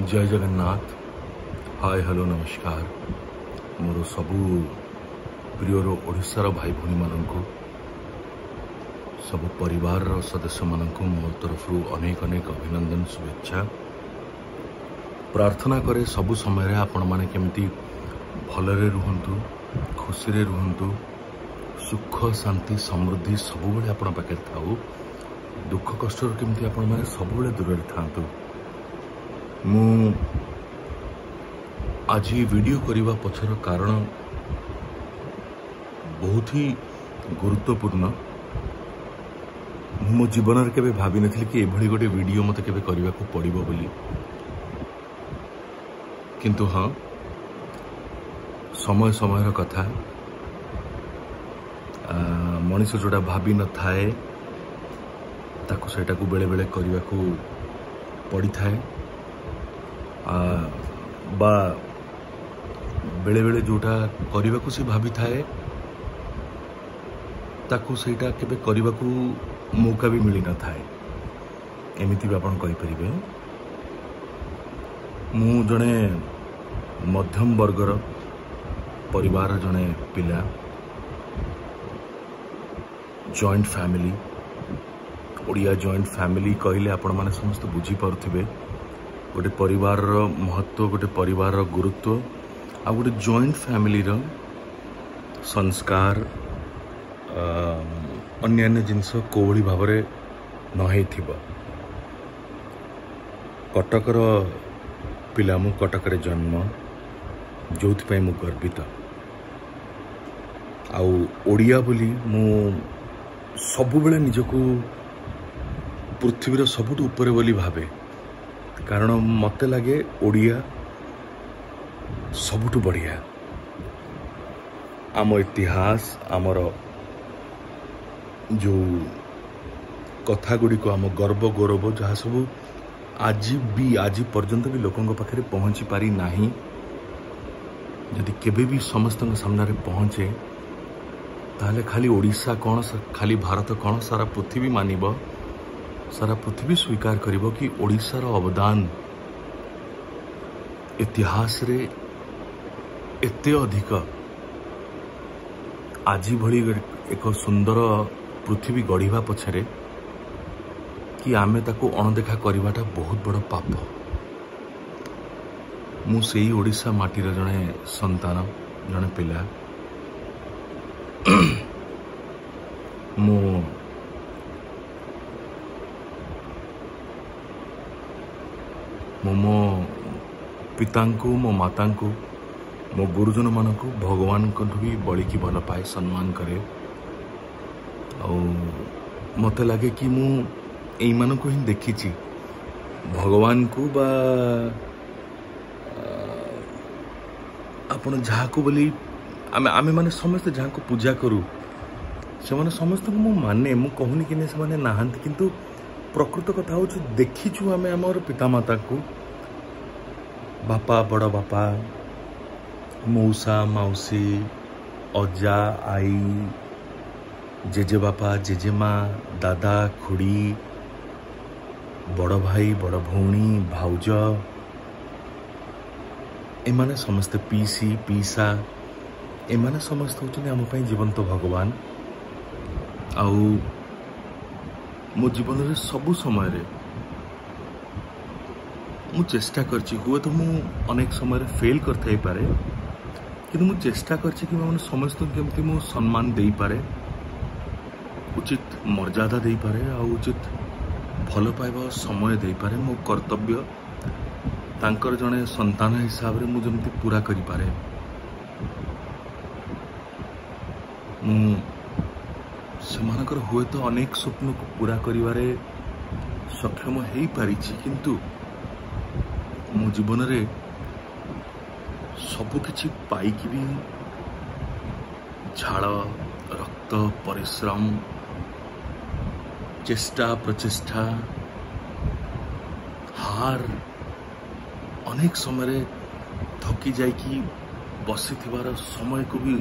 जय Jagannath hi hello नमस्कार मोर सब प्रियर ओडार भाइभी मान सब परिवार र सदस्य म तरफ अनेक अनेक अभिनंदन शुभेच्छा प्रार्थना करे सबु समय आपण केमी भल खुशी रुहन् सुख शान्ति समृद्धि सबै आप दुख कष्ट दुःख कष्टर के सबै दूर था ମୁଁ ଆଜି ଭିଡ଼ିଓ କରିବା ପଛର କାରଣ ବହୁତ ହିଁ ଗୁରୁତ୍ୱପୂର୍ଣ୍ଣ ମୁଁ ମୋ ଜୀବନରେ କେବେ ଭାବିନଥିଲି କି ଏଭଳି ଗୋଟେ ଭିଡ଼ିଓ ମୋତେ କେବେ କରିବାକୁ ପଡ଼ିବ ବୋଲି କିନ୍ତୁ ହଁ ସମୟ ସମୟର କଥା ମଣିଷ ଯେଉଁଟା ଭାବିନଥାଏ ତାକୁ ସେଇଟାକୁ ବେଳେବେଳେ କରିବାକୁ ପଡ଼ିଥାଏ ବା ବେଳେବେଳେ ଯେଉଁଟା କରିବାକୁ ସେ ଭାବିଥାଏ ତାକୁ ସେଇଟା କେବେ କରିବାକୁ ମୌକା ବି ମିଳିନଥାଏ ଏମିତି ବି ଆପଣ କହିପାରିବେ ମୁଁ ଜଣେ ମଧ୍ୟମ ବର୍ଗର ପରିବାରର ଜଣେ ପିଲା giant family Odia giant family କହିଲେ ଆପଣମାନେ ସମସ୍ତେ ବୁଝିପାରୁଥିବେ ଗୋଟେ ପରିବାରର ମହତ୍ଵ ଗୋଟେ ପରିବାରର ଗୁରୁତ୍ୱ ଆଉ ଗୋଟେ ଜଏଣ୍ଟ ଫ୍ୟାମିଲିର ସଂସ୍କାର ଅନ୍ୟାନ୍ୟ ଜିନିଷ କେଉଁଭଳି ଭାବରେ ନ ହେଇଥିବ କଟକର ପିଲା ମୁଁ କଟକରେ ଜନ୍ମ ଯେଉଁଥିପାଇଁ ମୁଁ ଗର୍ବିତ ଆଉ ଓଡ଼ିଆ ବୋଲି ମୁଁ ସବୁବେଳେ ନିଜକୁ ପୃଥିବୀର ସବୁଠୁ ଉପରେ ବୋଲି ଭାବେ କାରଣ ମୋତେ ଲାଗେ ଓଡ଼ିଆ ସବୁଠୁ ବଢ଼ିଆ ଆମ ଇତିହାସ ଆମର ଯେଉଁ କଥାଗୁଡ଼ିକ ଆମ ଗର୍ବ ଗୌରବ ଯାହା ସବୁ ଆଜି ବି ଆଜି ପର୍ଯ୍ୟନ୍ତ ବି ଲୋକଙ୍କ ପାଖରେ ପହଞ୍ଚି ପାରି ନାହିଁ ଯଦି କେବେ ବି ସମସ୍ତଙ୍କ ସାମ୍ନାରେ ପହଞ୍ଚେ ତାହେଲେ ଖାଲି ଓଡ଼ିଶା କ'ଣ ଖାଲି ଭାରତ କ'ଣ ସାରା ପୃଥିବୀ ମାନିବ सारा पृथ्वी स्वीकार कर कि ओडार अवदान इतिहास रे एत अधिक आज भली एक सुंदर पृथ्वी गढ़ा पचर कि आम ताको अणदेखा करवाटा बहुत बड़ पाप मुशा मटीर जड़े सतान जड़े पा मु ପିତାଙ୍କୁ ମୋ ମାତାଙ୍କୁ ମୋ ଗୁରୁଜନମାନଙ୍କୁ ଭଗବାନଙ୍କଠୁ ବି ବଳିକି ଭଲ ପାଏ ସମ୍ମାନ କରେ ଆଉ ମୋତେ ଲାଗେ କି ମୁଁ ଏଇମାନଙ୍କୁ ହିଁ ଦେଖିଛି ଭଗବାନଙ୍କୁ ବା ଆପଣ ଯାହାକୁ ବୋଲି ଆମେ ଆମେମାନେ ସମସ୍ତେ ଯାହାକୁ ପୂଜା କରୁ ସେମାନେ ସମସ୍ତଙ୍କୁ ମୁଁ ମାନେ ମୁଁ କହୁନି କି ସେମାନେ ନାହାନ୍ତି କିନ୍ତୁ ପ୍ରକୃତ କଥା ହେଉଛି ଦେଖିଛୁ ଆମେ ଆମର ପିତାମାତାକୁ বাপা বড় বাপা মৌসা মাউসি অজা আই জেজে বাপা জেজেমা দাদা খুড়ি বড় ভাই বড় ভৌণী ভাউজ এমানে সমস্তে পিসি পিসা এমানে সমস্ত হচ্ছেন আমি জীবন্ত ভগবান আ মো জীবনের সবু সময় ମୁଁ ଚେଷ୍ଟା କରିଛି ହୁଏତ ମୁଁ ଅନେକ ସମୟରେ ଫେଲ୍ କରିଥାଇପାରେ କିନ୍ତୁ ମୁଁ ଚେଷ୍ଟା କରିଛି କି ମାନେ ସମସ୍ତଙ୍କୁ କେମିତି ମୁଁ ସମ୍ମାନ ଦେଇପାରେ ଉଚିତ ମର୍ଯ୍ୟାଦା ଦେଇପାରେ ଆଉ ଉଚିତ ଭଲ ପାଇବା ସମୟ ଦେଇପାରେ ମୋ କର୍ତ୍ତବ୍ୟ ତାଙ୍କର ଜଣେ ସନ୍ତାନ ହିସାବରେ ମୁଁ ଯେମିତି ପୁରା କରିପାରେ ମୁଁ ସେମାନଙ୍କର ହୁଏତ ଅନେକ ସ୍ୱପ୍ନକୁ ପୁରା କରିବାରେ ସକ୍ଷମ ହେଇପାରିଛି କିନ୍ତୁ ମୋ ଜୀବନରେ ସବୁକିଛି ପାଇକି ବି ଝାଳ ରକ୍ତ ପରିଶ୍ରମ ଚେଷ୍ଟା ପ୍ରଚେଷ୍ଟା ହାର ଅନେକ ସମୟରେ ଥକି ଯାଇକି ବସିଥିବାର ସମୟକୁ ବି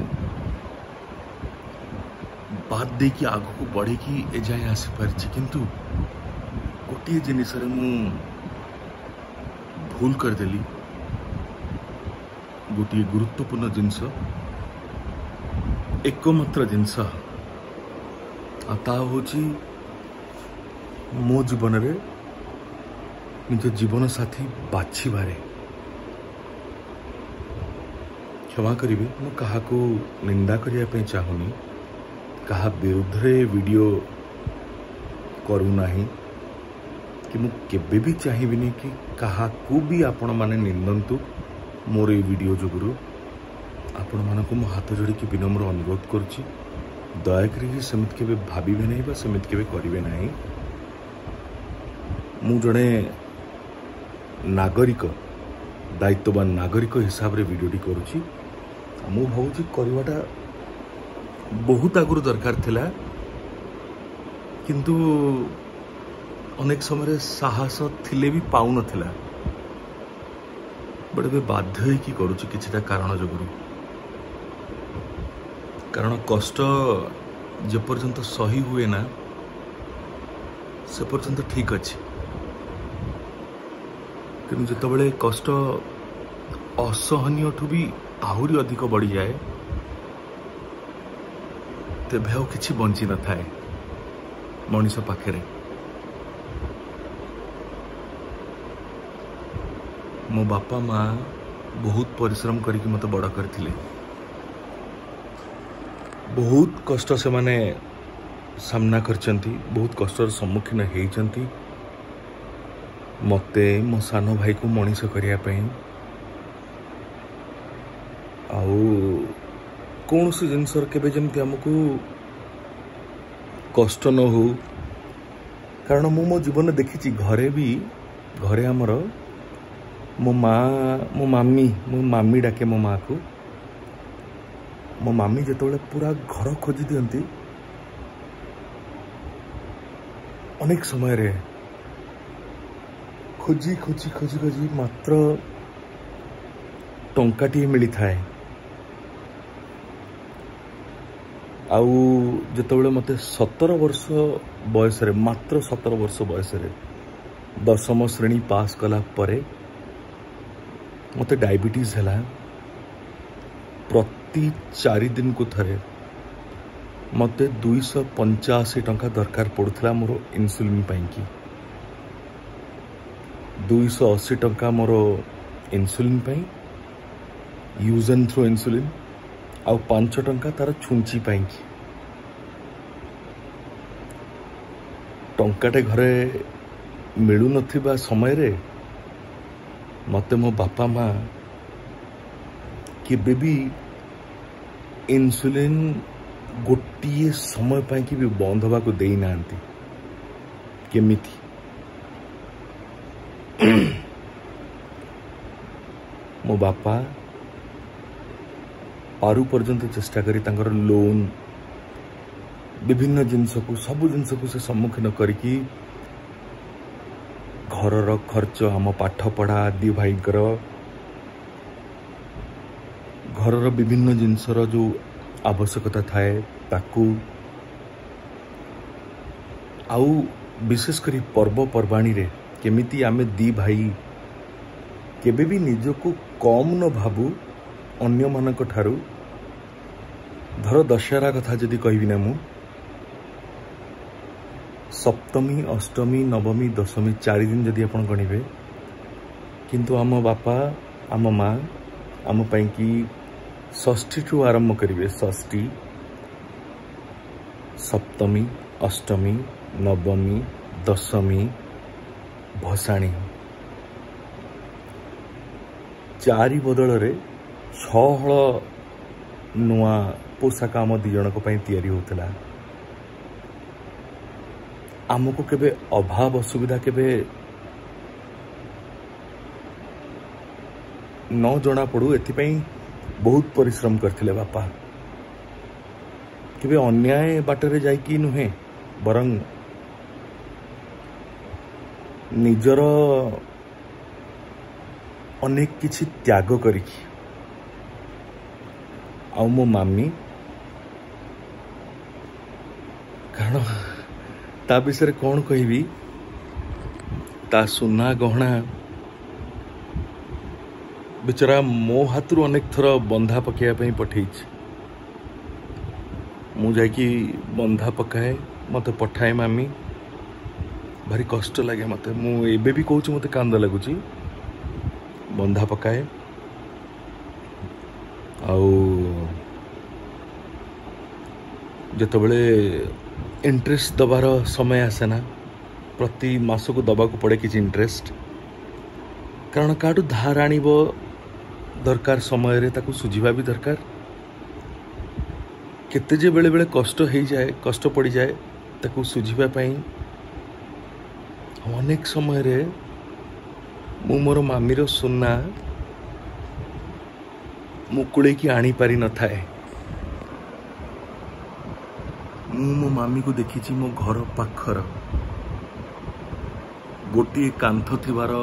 ବାଦ ଦେଇକି ଆଗକୁ ବଢ଼ିକି ଏଯାଏଁ ଆସିପାରିଛି କିନ୍ତୁ ଗୋଟିଏ ଜିନିଷରେ ମୁଁ भूल कर करदेली गोटे गुरुत्वपूर्ण जिनस एकम्र जिनस मो जीवन निज जीवनसाथी बाछवे क्षमा करी मुझा निंदा करने चाहूनी क्या विरुद्ध वीडियो करूना कि मुझे चाहबिन कि क्या भी आपण मैंने निंदु मोर यो जुगु आपण मानक मो हाथ जोड़ की विनम्र अनुरोध कर दयाकमी के भावे नहीं सेमती के करे ना मुझे नागरिक दायित्वान नागरिक हिसाब से भिडटी कर मुझे करवाटा बहुत आगु दरकार कि ଅନେକ ସମୟରେ ସାହସ ଥିଲେ ବି ପାଉନଥିଲା ବଟ୍ ଏବେ ବାଧ୍ୟ ହେଇକି କରୁଛି କିଛିଟା କାରଣ ଯୋଗୁଁରୁ କାରଣ କଷ୍ଟ ଯେପର୍ଯ୍ୟନ୍ତ ସହି ହୁଏ ନା ସେ ପର୍ଯ୍ୟନ୍ତ ଠିକ୍ ଅଛି କିନ୍ତୁ ଯେତେବେଳେ କଷ୍ଟ ଅସହନୀୟଠୁ ବି ଆହୁରି ଅଧିକ ବଢ଼ିଯାଏ ତେବେ ଆଉ କିଛି ବଞ୍ଚି ନଥାଏ ମଣିଷ ପାଖରେ मो बापा माँ बहुत परिश्रम करके मत बड़ कर बहुत कष्ट से माने सामना कर बहुत कष्ट सम्मुखीन होती मत मो सान भाई को मनीष करने कौन सी जिनस को कष्ट न हो कारण मु मो जीवन देखी घरे भी घरे आमर ମୋ ମା' ମୋ ମାମି ମୋ ମାମି ଡାକେ ମୋ ମାଆକୁ ମୋ ମାମି ଯେତେବେଳେ ପୁରା ଘର ଖୋଜି ଦିଅନ୍ତି ଅନେକ ସମୟରେ ଖୋଜି ଖୋଜି ଖୋଜି ଖୋଜି ମାତ୍ର ଟଙ୍କାଟିଏ ମିଳିଥାଏ ଆଉ ଯେତେବେଳେ ମୋତେ ସତର ବର୍ଷ ବୟସରେ ମାତ୍ର ସତର ବର୍ଷ ବୟସରେ ଦଶମ ଶ୍ରେଣୀ ପାସ୍ କଲା ପରେ ମୋତେ ଡାଇବେଟିସ୍ ହେଲା ପ୍ରତି ଚାରି ଦିନକୁ ଥରେ ମୋତେ ଦୁଇଶହ ପଞ୍ଚାଅଶୀ ଟଙ୍କା ଦରକାର ପଡ଼ୁଥିଲା ମୋର ଇନ୍ସୁଲିନ୍ ପାଇଁକି ଦୁଇଶହ ଅଶୀ ଟଙ୍କା ମୋର ଇନ୍ସୁଲିନ୍ ପାଇଁ ୟୁଜ୍ ଆଣ୍ଡ ଥ୍ରୋ ଇନ୍ସୁଲିନ୍ ଆଉ ପାଞ୍ଚ ଟଙ୍କା ତା'ର ଛୁଞ୍ଚି ପାଇଁକି ଟଙ୍କାଟେ ଘରେ ମିଳୁନଥିବା ସମୟରେ ମୋତେ ମୋ ବାପା ମା' କେବେ ବି ଇନ୍ସୁଲିନ୍ ଗୋଟିଏ ସମୟ ପାଇଁକି ବି ବନ୍ଦ ହେବାକୁ ଦେଇନାହାନ୍ତି କେମିତି ମୋ ବାପା ପାରୁ ପର୍ଯ୍ୟନ୍ତ ଚେଷ୍ଟା କରି ତାଙ୍କର ଲୋନ୍ ବିଭିନ୍ନ ଜିନିଷକୁ ସବୁ ଜିନିଷକୁ ସେ ସମ୍ମୁଖୀନ କରିକି ଘରର ଖର୍ଚ୍ଚ ଆମ ପାଠପଢ଼ା ଆଦି ଭାଇଙ୍କର ଘରର ବିଭିନ୍ନ ଜିନିଷର ଯେଉଁ ଆବଶ୍ୟକତା ଥାଏ ତାକୁ ଆଉ ବିଶେଷ କରି ପର୍ବପର୍ବାଣିରେ କେମିତି ଆମେ ଦୁଇ ଭାଇ କେବେ ବି ନିଜକୁ କମ୍ ନ ଭାବୁ ଅନ୍ୟମାନଙ୍କ ଠାରୁ ଧର ଦଶହରା କଥା ଯଦି କହିବି ନା ମୁଁ ସପ୍ତମୀ ଅଷ୍ଟମୀ ନବମୀ ଦଶମୀ ଚାରି ଦିନ ଯଦି ଆପଣ ଗଣିବେ କିନ୍ତୁ ଆମ ବାପା ଆମ ମା ଆମ ପାଇଁକି ଷଷ୍ଠୀଠୁ ଆରମ୍ଭ କରିବେ ଷଷ୍ଠୀ ସପ୍ତମୀ ଅଷ୍ଟମୀ ନବମୀ ଦଶମୀ ଭସାଣୀ ଚାରି ବଦଳରେ ଛଅ ହଳ ନୂଆ ପୋଷାକ ଆମ ଦୁଇ ଜଣଙ୍କ ପାଇଁ ତିଆରି ହେଉଥିଲା आम को अभाव असुविधा के न जना पड़ू ए बहुत परिश्रम करते बापा के अन्याय बाटर जा नुहे बर निजर अनेक किसी त्याग करो मामी कारण ता विषय कौन कह सुना गहना बेचारा मो हाथ अनेक थर बंधा पकड़ पठे मुझे बंधा पकाए मत पठाए मामी भारी कष्ट लगे मत मुझे कौच मत कांद लगुच बंधा पकाए आते इंटरेस्ट दबार समय आसेना प्रति मस को दबा को पड़े कि इंटरेस्ट कारण क्या धार आण दरकार समय सुझा भी दरकार केतजे बेले बेले कष्ट जाए कष्ट पड़ जाए सुझापाई अनेक समय रे मोर मामीर सुना मुकुले की आनी पारी न थाए ମୁଁ ମୋ ମାମିକୁ ଦେଖିଛି ମୋ ଘର ପାଖର ଗୋଟିଏ କାନ୍ଥ ଥିବାର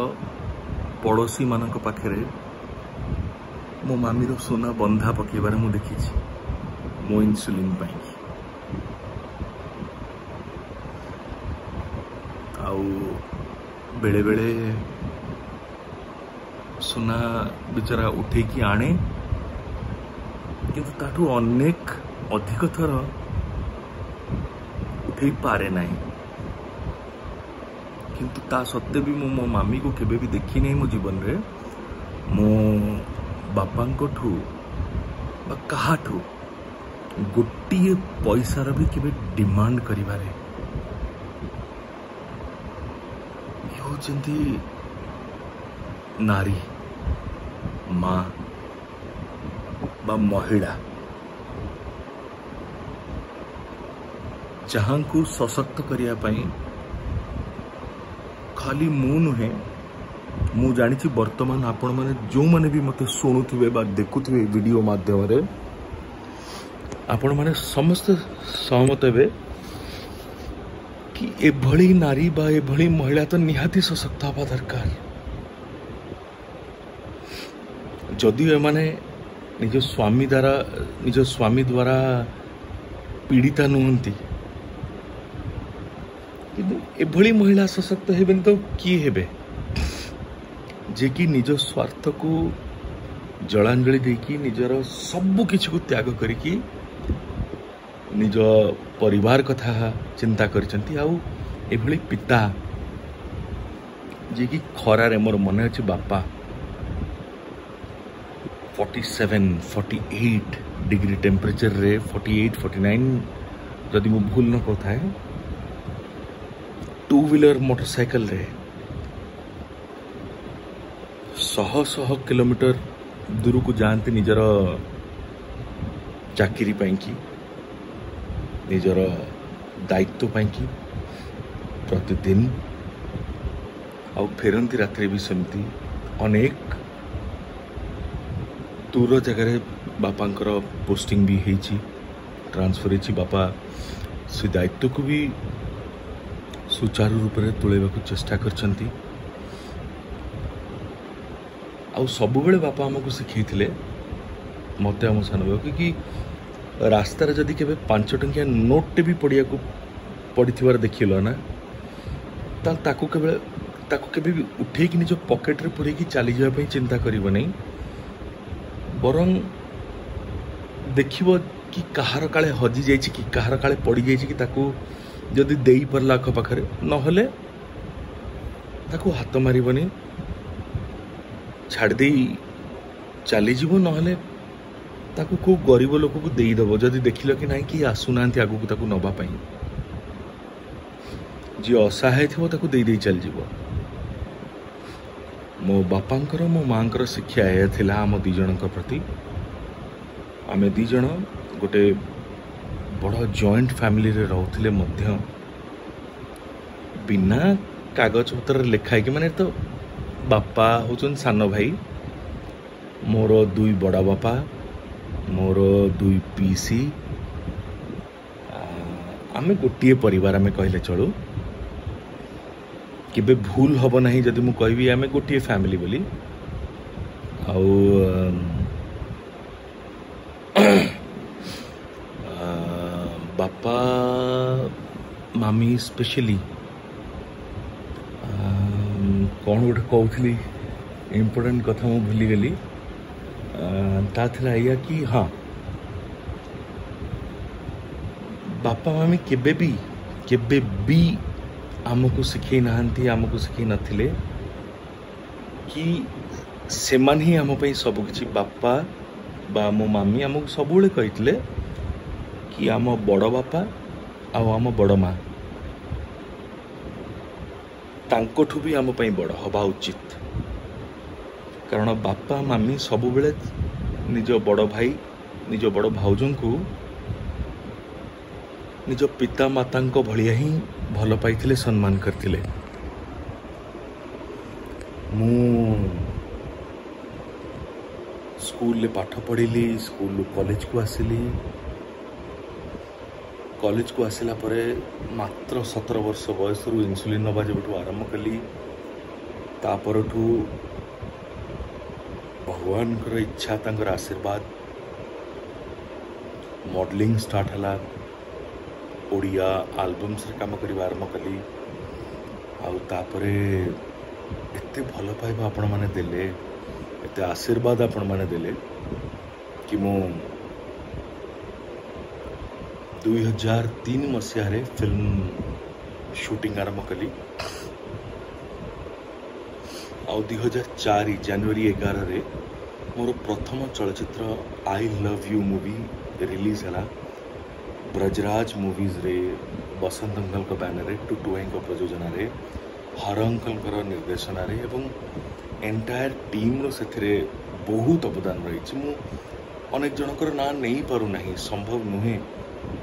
ପଡ଼ୋଶୀମାନଙ୍କ ପାଖରେ ମୋ ମାମିର ସୁନା ବନ୍ଧା ପକାଇବାର ମୁଁ ଦେଖିଛି ମୋ ଇନ୍ସୁଲିନ୍ ପାଇଁ ଆଉ ବେଳେବେଳେ ସୁନା ବିଚାରା ଉଠେଇକି ଆଣେ କିନ୍ତୁ ତାଠୁ ଅନେକ ଅଧିକ ଥର ଉଠେଇ ପାରେ ନାହିଁ କିନ୍ତୁ ତା ସତ୍ତ୍ୱେ ବି ମୁଁ ମୋ ମାମିକୁ କେବେ ବି ଦେଖିନାହିଁ ମୋ ଜୀବନରେ ମୋ ବାପାଙ୍କଠୁ ବା କାହାଠୁ ଗୋଟିଏ ପଇସାର ବି କେବେ ଡିମାଣ୍ଡ କରିବାରେ ଇଏ ହେଉଛନ୍ତି ନାରୀ ମା ବା ମହିଳା जहां को सशक्त करने खाली मु नुहे मु जानी बर्तमान आपण मैंने जो मैंने भी मत शुणु देखुए वीडियो मध्यम आपण मैंने समस्ते सहमत हे कि एभली नारी बाई महिला तो निहाती सशक्त हवा दरकार जदि एम निज स्वामी द्वारा निज स्वामी द्वारा पीड़िता नुहंती एभली महिला सशक्त हेबे तो किए हे जे कि निज स्वार्थ को जलांजलि देकी निजर सबकि त्याग निज परिवार कथा चिंता करता जी खरारे मोर मन अच्छे बापा 47, 48 डिग्री टेम्परेचर रे 48, 49 एट जदि मुझ भूल न करें टू व्हीलर मोटरसाइकिल शह शह कोमीटर दूर को जाती निजर चाकरी निजर दायित्व कि प्रतिदिन आ फेर रात भी समी अनेक दूर जगह बापा पोस्टिंग भी हो ट्रांसफर होपा से दायित्व को भी ସୁଚାରୁ ରୂପରେ ତୋଳେଇବାକୁ ଚେଷ୍ଟା କରିଛନ୍ତି ଆଉ ସବୁବେଳେ ବାପା ଆମକୁ ଶିଖେଇଥିଲେ ମୋତେ ଆମ ସାନ ବାବୁକୁ କି ରାସ୍ତାରେ ଯଦି କେବେ ପାଞ୍ଚ ଟଙ୍କିଆ ନୋଟ୍ଟେ ବି ପଡ଼ିବାକୁ ପଡ଼ିଥିବାର ଦେଖିଲ ନା ତାହେଲେ ତାକୁ କେବେ ତାକୁ କେବେ ବି ଉଠେଇକି ନିଜ ପକେଟରେ ପୁରେଇକି ଚାଲିଯିବା ପାଇଁ ଚିନ୍ତା କରିବ ନାହିଁ ବରଂ ଦେଖିବ କି କାହାର କାଳେ ହଜିଯାଇଛି କି କାହାର କାଳେ ପଡ଼ିଯାଇଛି କି ତାକୁ जदि दे पारा आखपाखे ना हाथ मार छाड़दे चलीजी ना ताकू गरीब लोक को देदेव जदि देख लि ना कि आसूना आग को नापी जी असहाय थोड़ा चल जा मो बापा मो माँ शिक्षा यह आम दीज प्रति आम दिज गोटे बड़ जॉइंट फैमिली रे रोते बिना कागज पत्र लिखाई कि मैंने तो बापा हूँ सान भाई मोर दुई बड़ा बापा मोर दुई पीसी आम गोटे पर आम कहले चलू के भूल हम ना जब मुझे कह गोटे फैमिली बोली आ মামি ସ୍ପେଶିଆଲି କ'ଣ ଗୋଟେ କହୁଥିଲି ଇମ୍ପୋର୍ଟାଣ୍ଟ କଥା ମୁଁ ଭୁଲିଗଲି ତା ଥିଲା ଏଇଆ କି ହଁ ବାପା ମାମି କେବେ ବି କେବେ ବି ଆମକୁ ଶିଖେଇ ନାହାନ୍ତି ଆମକୁ ଶିଖେଇ ନଥିଲେ କି ସେମାନେ ହିଁ ଆମ ପାଇଁ ସବୁକିଛି ବାପା ବା ମୋ ମାମି ଆମକୁ ସବୁବେଳେ କହିଥିଲେ କି ଆମ ବଡ଼ ବାପା ଆଉ ଆମ ବଡ଼ ମା' ତାଙ୍କଠୁ ବି ଆମ ପାଇଁ ବଡ଼ ହେବା ଉଚିତ କାରଣ ବାପା ମାମି ସବୁବେଳେ ନିଜ ବଡ଼ ଭାଇ ନିଜ ବଡ଼ ଭାଉଜଙ୍କୁ ନିଜ ପିତାମାତାଙ୍କ ଭଳିଆ ହିଁ ଭଲ ପାଇଥିଲେ ସମ୍ମାନ କରିଥିଲେ ମୁଁ ସ୍କୁଲରେ ପାଠ ପଢ଼ିଲି ସ୍କୁଲରୁ କଲେଜକୁ ଆସିଲି କଲେଜକୁ ଆସିଲା ପରେ ମାତ୍ର ସତର ବର୍ଷ ବୟସରୁ ଇନ୍ସୁଲିନ୍ ନେବା ଯେବେଠୁ ଆରମ୍ଭ କଲି ତା ପରଠୁ ଭଗବାନଙ୍କର ଇଚ୍ଛା ତାଙ୍କର ଆଶୀର୍ବାଦ ମଡ଼େଲିଂ ଷ୍ଟାର୍ଟ ହେଲା ଓଡ଼ିଆ ଆଲବମ୍ସରେ କାମ କରିବା ଆରମ୍ଭ କଲି ଆଉ ତାପରେ ଏତେ ଭଲ ପାଇବା ଆପଣମାନେ ଦେଲେ ଏତେ ଆଶୀର୍ବାଦ ଆପଣମାନେ ଦେଲେ କି ମୁଁ दुई हजार तीन फिल्म शूटिंग आरंभ कली आउ दुई हजार चार जानुरी एगार मोर प्रथम चलचित्र I love you movie release है ब्रजराज मूवीज रे बसंत अंकल बैनर में टू टुआई प्रयोजन हर अंकल निर्देशन एवं एंटायर टीम से बहुत अवदान रही अनेक जनकर ना नहीं पार ना संभव नुहे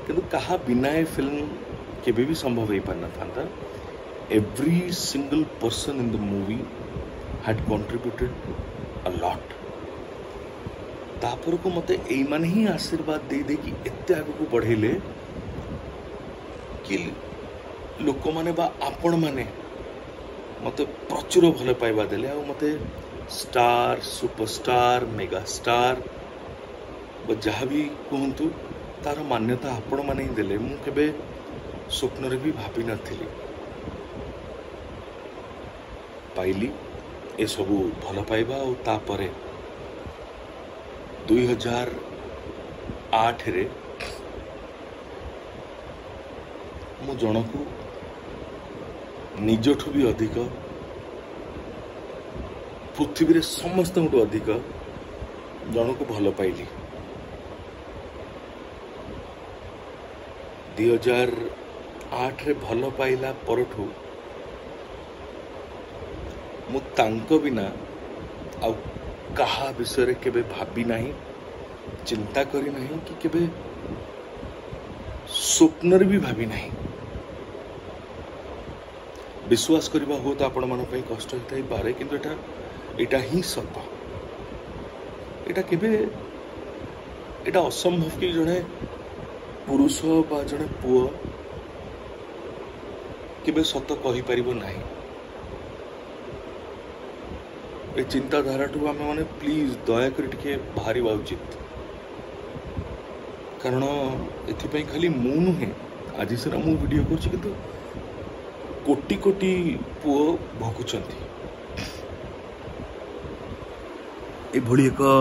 किंतु कहा बिना ये फिल्म के भी संभव हो पाना था, था every single person in the movie had contributed a lot तापरको मते एइमान ही आशीर्वाद दे दे कि इत्ते आगे को बढ़ेले कि लोक माने बा आपण माने मते प्रचुर भल पाइबा देले आ मते स्टार सुपरस्टार मेगा स्टार व जहाँ भी कहतु ତାର ମାନ୍ୟତା ଆପଣମାନେ ହିଁ ଦେଲେ ମୁଁ କେବେ ସ୍ୱପ୍ନରେ ବି ଭାବିନଥିଲି ପାଇଲି ଏସବୁ ଭଲ ପାଇବା ଆଉ ତାପରେ ଦୁଇ ହଜାର ଆଠରେ ମୁଁ ଜଣକୁ ନିଜଠୁ ବି ଅଧିକ ପୃଥିବୀରେ ସମସ୍ତଙ୍କଠୁ ଅଧିକ ଜଣକୁ ଭଲ ପାଇଲି दुहजार आठ रे भल पाइला पर बिना आउ भावी ना चिंता करना कि स्वप्न भी भावी ना विश्वास करवा हूँ तो आपण मन कष्ट पारे कि सत यहाँ असंभव कि जड़े ପୁରୁଷ ବା ଜଣେ ପୁଅ କେବେ ସତ କହିପାରିବ ନାହିଁ ଏ ଚିନ୍ତାଧାରାଠୁ ଆମେମାନେ ପ୍ଲିଜ୍ ଦୟାକରି ଟିକେ ବାହାରିବା ଉଚିତ କାରଣ ଏଥିପାଇଁ ଖାଲି ମୁଁ ନୁହେଁ ଆଜି ସିନା ମୁଁ ଭିଡ଼ିଓ କରୁଛି କିନ୍ତୁ କୋଟି କୋଟି ପୁଅ ଭୋଗୁଛନ୍ତି ଏଭଳି ଏକ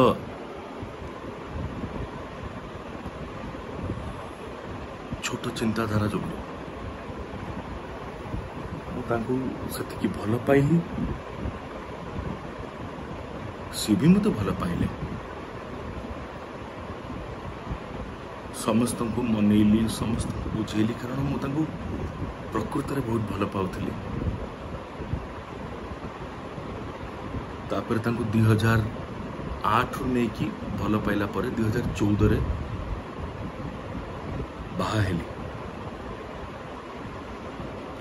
चिंताधारा जो भल पाई सी भी मत भल पाइले समस्त को मनैली समस्त बुझेली कारण मुझे प्रकृत में बहुत भल पाऊ दि हजार आठ रू नहीं कि भल पाइला दुई चौदह बाहा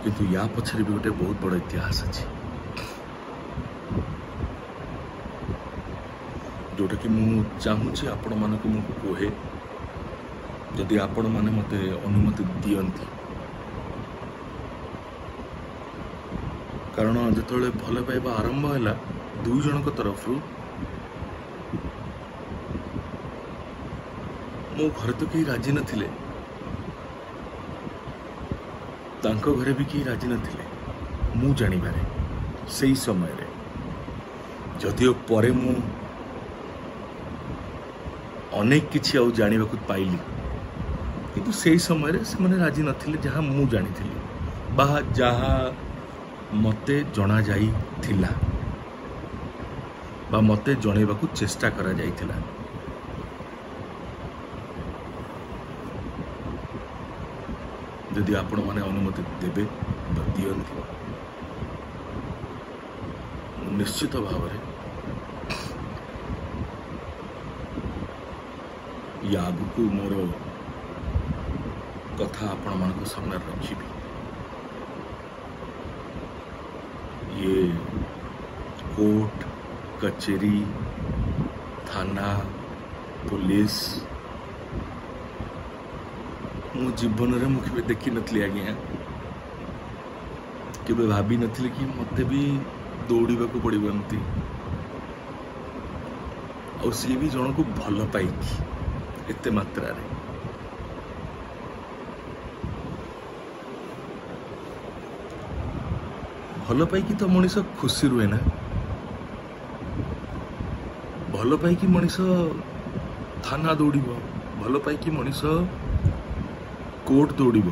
କିନ୍ତୁ ୟା ପଛରେ ବି ଗୋଟେ ବହୁତ ବଡ଼ ଇତିହାସ ଅଛି ଯେଉଁଟାକି ମୁଁ ଚାହୁଁଛି ଆପଣମାନଙ୍କୁ ମୁଁ କୁହେ ଯଦି ଆପଣମାନେ ମୋତେ ଅନୁମତି ଦିଅନ୍ତି କାରଣ ଯେତେବେଳେ ଭଲ ପାଇବା ଆରମ୍ଭ ହେଲା ଦୁଇ ଜଣଙ୍କ ତରଫରୁ ମୋ ଘରେ ତ କେହି ରାଜି ନଥିଲେ ତାଙ୍କ ଘରେ ବି କେହି ରାଜି ନଥିଲେ ମୁଁ ଜାଣିବାରେ ସେଇ ସମୟରେ ଯଦିଓ ପରେ ମୁଁ ଅନେକ କିଛି ଆଉ ଜାଣିବାକୁ ପାଇଲି କିନ୍ତୁ ସେଇ ସମୟରେ ସେମାନେ ରାଜି ନଥିଲେ ଯାହା ମୁଁ ଜାଣିଥିଲି ବା ଯାହା ମୋତେ ଜଣାଯାଇଥିଲା ବା ମୋତେ ଜଣାଇବାକୁ ଚେଷ୍ଟା କରାଯାଇଥିଲା यदि आपण मैंने अनुमति देवे दिखे निश्चित भाव याग को मोर कथा आपण मान सामने रखी ये कोर्ट कचेरी थाना पुलिस मो जीवन मुझे देख नी आजा के भावी नी कि मत भी दौड़ा को पड़बन सी भी जन को भल पाई एत मात्र भल पाई तो मनीष खुशी रुए ना भल पाई मनीष थाना दौड़ भल पाई मनीष কোড দৌড়িব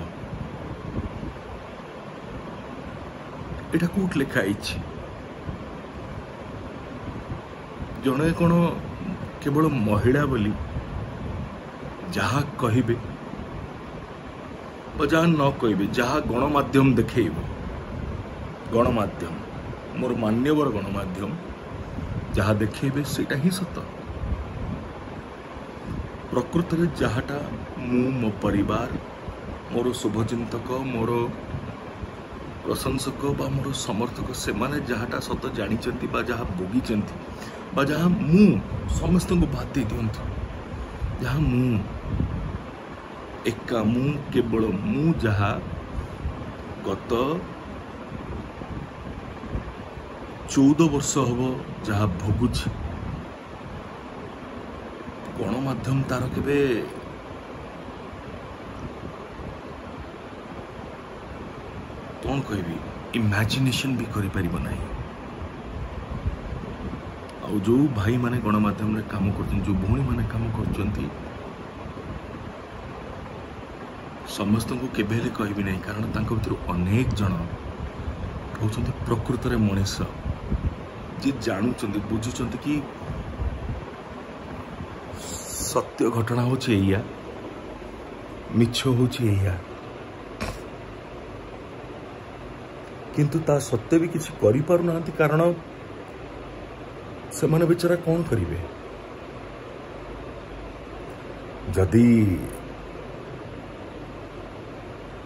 এটা কোଉଠି ଲେଖା ହେଇଛି ଜଣେ କ'ଣ କେବଳ ମହିଳା ବୋଲି ଯାହା କହିବେ ବା ଯାହା ନ କହିବେ ଯାହା ଗଣମାଧ୍ୟମ ଦେଖେଇବ ଗଣମାଧ୍ୟମ ମୋର ମାନ୍ୟବର ଗଣମାଧ୍ୟମ ଯାହା ଦେଖେଇବେ ସେଇଟା ହିଁ ସତ ପ୍ରକୃତରେ ଯାହାଟା ମୁଁ ମୋ ପରିବାର ମୋର ଶୁଭଚିନ୍ତକ ମୋର ପ୍ରଶଂସକ ବା ମୋର ସମର୍ଥକ ସେମାନେ ଯାହାଟା ସତ ଜାଣିଛନ୍ତି ବା ଯାହା ଭୋଗିଛନ୍ତି ବା ଯାହା ମୁଁ ସମସ୍ତଙ୍କୁ ଭାତ ଦେଇ ଦିଅନ୍ତୁ ଯାହା ମୁଁ ଏକା ମୁଁ କେବଳ ମୁଁ ଯାହା ଗତ ଚଉଦ ବର୍ଷ ହେବ ଯାହା ଭୋଗୁଛି ଗଣମାଧ୍ୟମ ତା'ର କେବେ କ'ଣ କହିବି ଇମାଜିନେସନ୍ ବି କରିପାରିବ ନାହିଁ ଆଉ ଯେଉଁ ଭାଇମାନେ ଗଣମାଧ୍ୟମରେ କାମ କରୁଛନ୍ତି ଯେଉଁ ଭଉଣୀମାନେ କାମ କରୁଛନ୍ତି ସମସ୍ତଙ୍କୁ କେବେ ହେଲେ କହିବି ନାହିଁ କାରଣ ତାଙ୍କ ଭିତରୁ ଅନେକ ଜଣ ହେଉଛନ୍ତି ପ୍ରକୃତରେ ମଣିଷ ଯିଏ ଜାଣୁଛନ୍ତି ବୁଝୁଛନ୍ତି କି ସତ୍ୟ ଘଟଣା ହେଉଛି ଏଇଆ ମିଛ ହେଉଛି ଏଇଆ କିନ୍ତୁ ତା ସତ୍ତ୍ୱେ ବି କିଛି କରିପାରୁନାହାନ୍ତି କାରଣ ସେମାନେ ବିଚରା କ'ଣ କରିବେ ଯଦି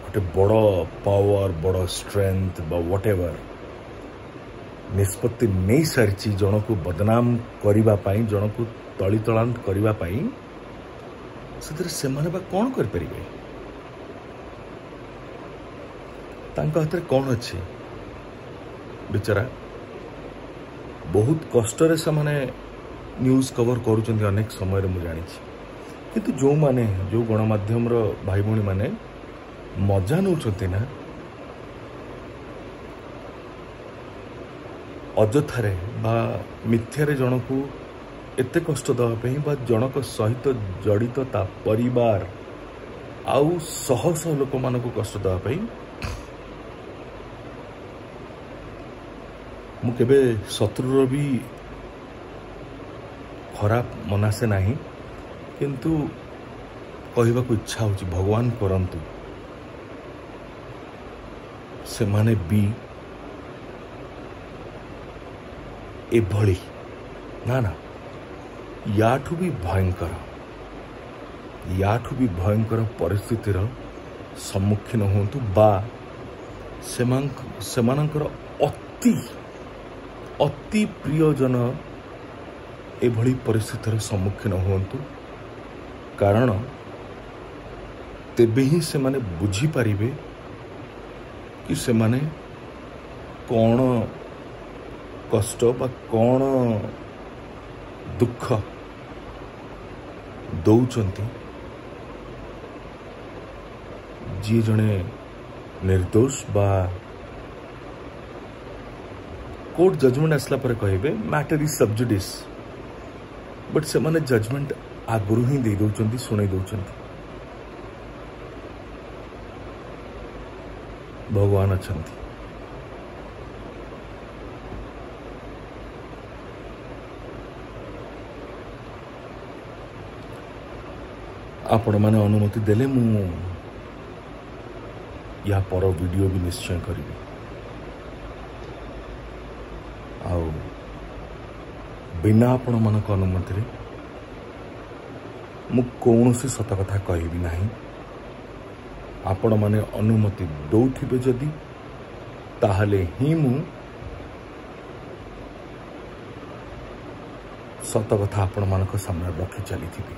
ଗୋଟେ ବଡ଼ ପାୱାର ବଡ଼ ଷ୍ଟ୍ରେngth ବା ହ୍ୱାଟ୍ ଏଭର ନିଷ୍ପତ୍ତି ନେଇସାରିଛି ଜଣକୁ ବଦନାମ କରିବା ପାଇଁ ଜଣକୁ ତଳିତଳାନ୍ତ କରିବା ପାଇଁ ସେଥିରେ ସେମାନେ ବା କ'ଣ କରିପାରିବେ ତାଙ୍କ ହାତରେ କ'ଣ ଅଛି ବିଚାରା ବହୁତ କଷ୍ଟରେ ସେମାନେ ନ୍ୟୁଜ୍ କଭର କରୁଛନ୍ତି ଅନେକ ସମୟରେ ମୁଁ ଜାଣିଛି କିନ୍ତୁ ଯେଉଁମାନେ ଯେଉଁ ଗଣମାଧ୍ୟମର ଭାଇ ଭଉଣୀମାନେ ମଜା ନେଉଛନ୍ତି ନା ଅଯଥାରେ ବା ମିଥ୍ୟାରେ ଜଣକୁ ଏତେ କଷ୍ଟ ଦେବା ପାଇଁ ବା ଜଣକ ସହିତ ଜଡ଼ିତ ତା ପରିବାର ଆଉ ଶହ ଶହ ଲୋକମାନଙ୍କୁ କଷ୍ଟ ଦେବା ପାଇଁ ମୁଁ କେବେ ଶତ୍ରୁର ବି ଖରାପ ମନାସେ ନାହିଁ କିନ୍ତୁ କହିବାକୁ ଇଚ୍ଛା ହେଉଛି ଭଗବାନ କରନ୍ତୁ ସେମାନେ ବି ଏଭଳି ନା ନା ୟାଠୁ ବି ଭୟଙ୍କର ୟାଠୁ ବି ଭୟଙ୍କର ପରିସ୍ଥିତିର ସମ୍ମୁଖୀନ ହୁଅନ୍ତୁ ବା ସେମାନଙ୍କର ଅତି ଅତି ପ୍ରିୟଜନ ଏଭଳି ପରିସ୍ଥିତିର ସମ୍ମୁଖୀନ ହୁଅନ୍ତୁ କାରଣ ତେବେ ହିଁ ସେମାନେ ବୁଝିପାରିବେ କି ସେମାନେ କ'ଣ କଷ୍ଟ ବା କ'ଣ ଦୁଃଖ ଦେଉଛନ୍ତି ଯିଏ ଜଣେ ନିର୍ଦ୍ଦୋଷ ବା कोर्ट जजमेंट आसला कह matter is sub judice but से जजमेंट आगु हिं शुणी दौरान भगवान अच्छा आपण मैंने अनुमति देले या पर वीडियो भी निश्चय करी ଆଉ ବିନା ଆପଣମାନଙ୍କ ଅନୁମତିରେ ମୁଁ କୌଣସି ସତ କଥା କହିବି ନାହିଁ ଆପଣମାନେ ଅନୁମତି ଦେଉଥିବେ ଯଦି ତାହେଲେ ହିଁ ମୁଁ ସତ କଥା ଆପଣମାନଙ୍କ ସାମ୍ନାରେ ରଖି ଚାଲିଥିବି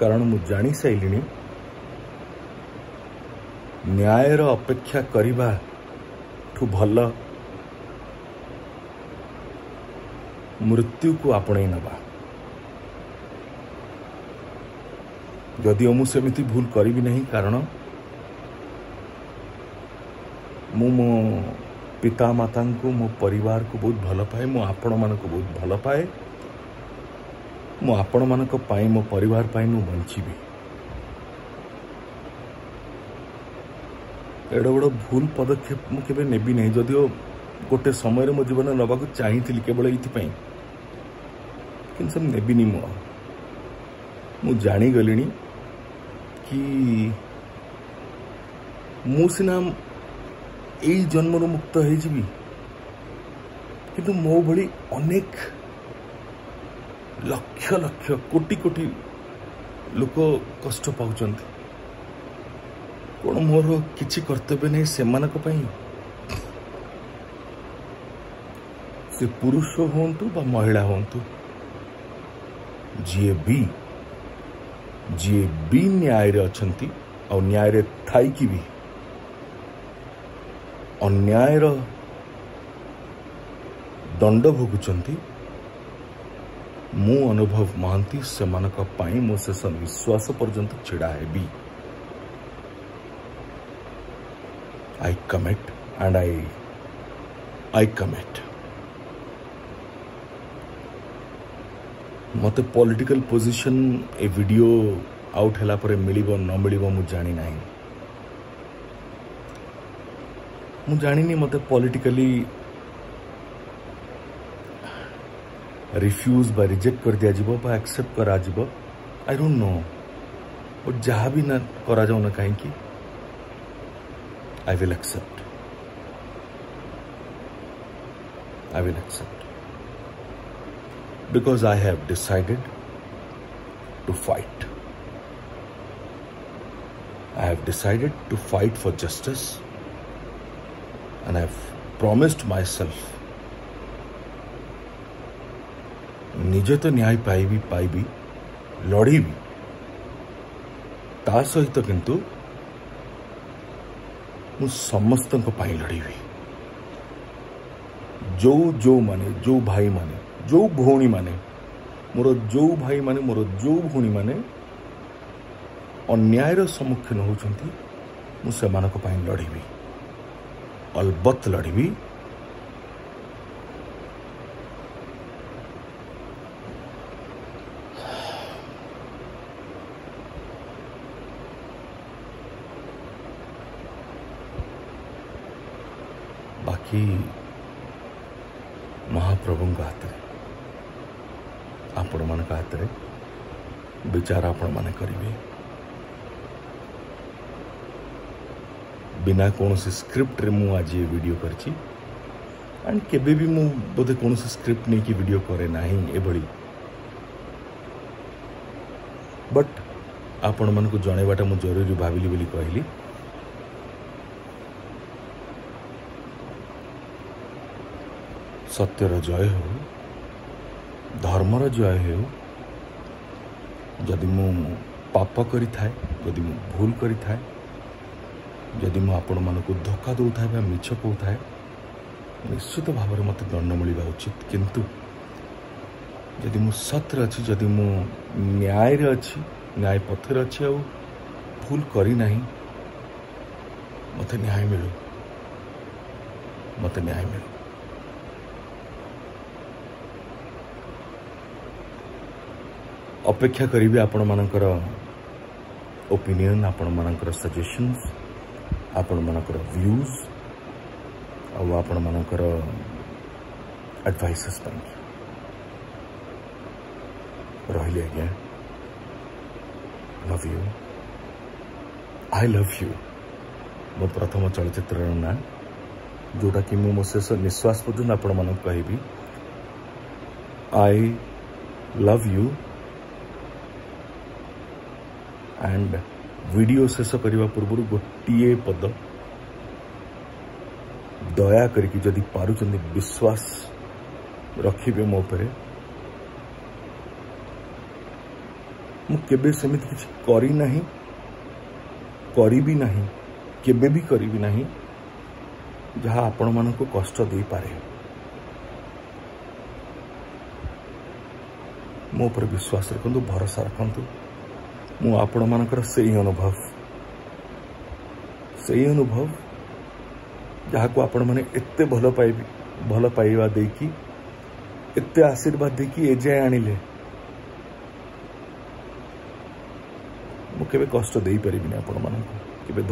କାରଣ ମୁଁ ଜାଣିସାରିଲିଣି ନ୍ୟାୟର ଅପେକ୍ଷା କରିବା को भल मृत्यु को आपण नवा जदि मुमि भूल करी भी नहीं कारण मु मो पिता माता मो परिवार को बहुत भल पाए मु आपण मान को बहुत भल पाए मु आपण मान मो पर परिवार मु भी एड बड भूल पदक्षेप म केही ने जदि गोटे समय म जीवन नाहिले एउटा नबिनी म जागली कि म सिना ए जन्मु मुक्त हैजि कि मो भन्दक लक्ष लक्ष किटिल कष्ट पा कौन मोर कि कर्तव्य नहीं पुरुष हूँ महिला हूँ जी भी जीए भी न्याय अच्छा न्याय थी भी अन्याय दंड भोगुंच मुभव अनुभव महांती से मानक मो शेष विश्वास पर्यटन Dhadda I commit and I I commit. मत पॉलिटिकल पोजीशन ए वीडियो आउट है परे मिलिबो न मिल मु जानी नाही मु जानी नी पॉलिटिकली रिफ्यूज बा रिजेक्ट कर दिया जिवो बा एक्सेप्ट करा आई डोंट नो ओ जहा भी न करा जाऊ न काहे की I will accept. I will accept. Because I have decided to fight. I have decided to fight for justice and I have promised myself ନିଜେ ତ ନ୍ୟାୟ ପାଇବି ପାଇବି ଲଢ଼ିବି ତା ମୁଁ ସମସ୍ତଙ୍କ ପାଇଁ ଲଢ଼ିବି ଯେଉଁ ଯେଉଁମାନେ ଯେଉଁ ଭାଇମାନେ ଯେଉଁ ଭଉଣୀମାନେ ମୋର ଯେଉଁ ଭାଇମାନେ ମୋର ଯେଉଁ ଭଉଣୀମାନେ ଅନ୍ୟାୟର ସମ୍ମୁଖୀନ ହେଉଛନ୍ତି ମୁଁ ସେମାନଙ୍କ ପାଇଁ ଲଢ଼ିବି ଅଲବତ ଲଢ଼ିବି कि महाप्रभु हाथ आपण मान हाथ में विचार आपण मैंने करेंगे बिना कौन से स्क्रिप्ट रे मु आज ये वीडियो कर बोधे कौन से स्क्रिप्ट नहीं की वीडियो करे ना ये बट आपण मन को जाने बाटा जरूरी भाविली बोली कहली ସତ୍ୟର ଜୟ ହେଉ ଧର୍ମର ଜୟ ହେଉ ଯଦି ମୁଁ ପାପ କରିଥାଏ ଯଦି ମୁଁ ଭୁଲ କରିଥାଏ ଯଦି ମୁଁ ଆପଣମାନଙ୍କୁ ଧୋକା ଦେଉଥାଏ ବା ମିଛ କହୁଥାଏ ନିଶ୍ଚିତ ଭାବରେ ମୋତେ ଦଣ୍ଡ ମିଳିବା ଉଚିତ କିନ୍ତୁ ଯଦି ମୁଁ ସତ୍ୟରେ ଅଛି ଯଦି ମୁଁ ନ୍ୟାୟରେ ଅଛି ନ୍ୟାୟ ପଥରେ ଅଛି ଆଉ ଭୁଲ କରିନାହିଁ ମୋତେ ନ୍ୟାୟ ମିଳୁ ମୋତେ ନ୍ୟାୟ ମିଳୁ अपेक्षा करी आपण मानकर ओपिनियन आपण मानकर सजेशंस आपण मानकर व्यूज आपण मानकर एडवाइसेस पर रहले love you I love you मो प्रथम चलचित्र ना जोटा कि मो शेष निश्वास पर्यटन आपण मानक कहबी I love you and video शेष करने पूर्व गोटे पद दया करी पार्टी विश्वास रखिए मोपर मुमित करना जहाँ कष्ट पारे मोपर विश्वास रखु भरोसा रखु मुण मान अनुभव से अनुभव जहाँ को आपण मैंने भल भल पाइवा देकी एत आशीर्वाद देकी एजाए आ केवे कष्ट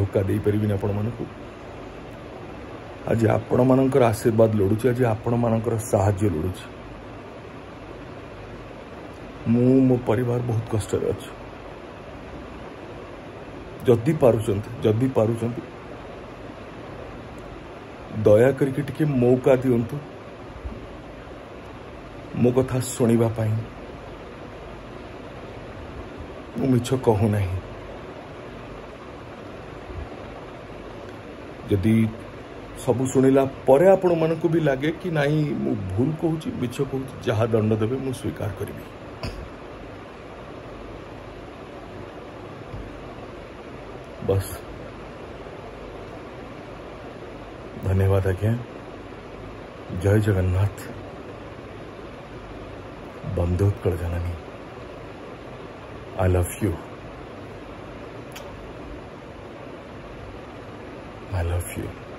धोखा दे पारि आज आपण मान आशीर्वाद लोड़ू आज आपण मान लोड़ मु मो परिवार बहुत कष्ट अच्छा जदि पार्टी पार्ट दया करके टिके मौका दिंतु मो कथा शुणापी मुझ कहूना जदि सब शुणापर आपण मानक भी लगे कि नहीं मु भूल कह भूल कह दंड देवे मु स्वीकार करी बस धन्यवाद आज्ञा जय जगन्नाथ बमदूत कर जननी I love you I love you